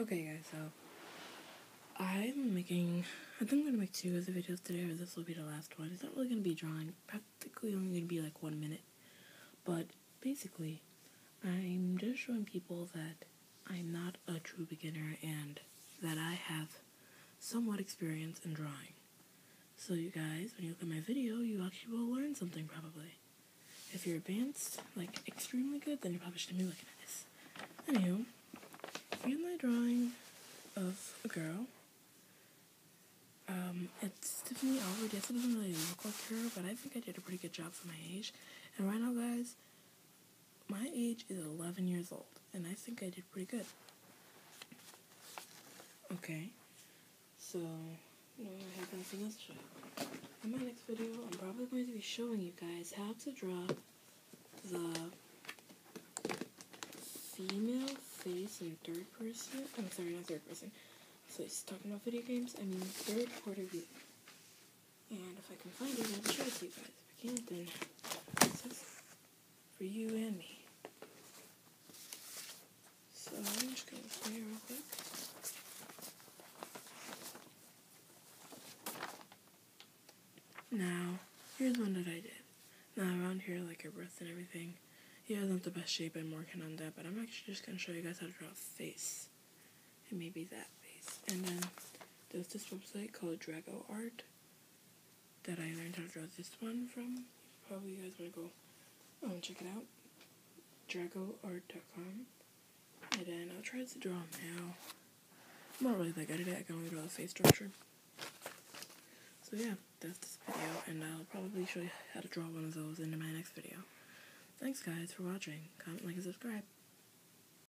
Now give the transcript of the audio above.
Okay, guys, so I'm making. I think I'm gonna make two of the videos today, or this will be the last one. It's not really gonna be drawing, practically only gonna be like one minute. But basically, I'm just showing people that I'm not a true beginner and that I have somewhat experience in drawing. So, you guys, when you look at my video, you actually will learn something probably. If you're advanced, like extremely good, then you probably shouldn't be looking at this. Anywho, drawing of a girl. Um, it's Tiffany Albert. Yes, it doesn't really look like her, but I think I did a pretty good job for my age. And right now, guys, my age is 11 years old, and I think I did pretty good. Okay, so, you know, I have nothing else to show. In my next video, I'm probably going to be showing you guys how to draw the female in third person. I'm sorry, not third person. So he's talking about video games. I mean third quarter view. And if I can find it, I'll show it to you guys. If I can't, then for you and me. So I'm just gonna play real quick. Now, here's one that I did. Now around here, like her breath and everything. Yeah, not the best shape. I'm working on that, but I'm actually just gonna show you guys how to draw a face, and maybe that face. And then there's this website called Drago Art that I learned how to draw this one from. Probably you guys wanna go oh, and check it out. DragoArt.com. And then I'll try to draw now. I'm not really that good at it. I can only draw the face structure. So yeah, that's this video, and I'll probably show you how to draw one of those in my next video. Thanks guys for watching. Comment, like, and subscribe.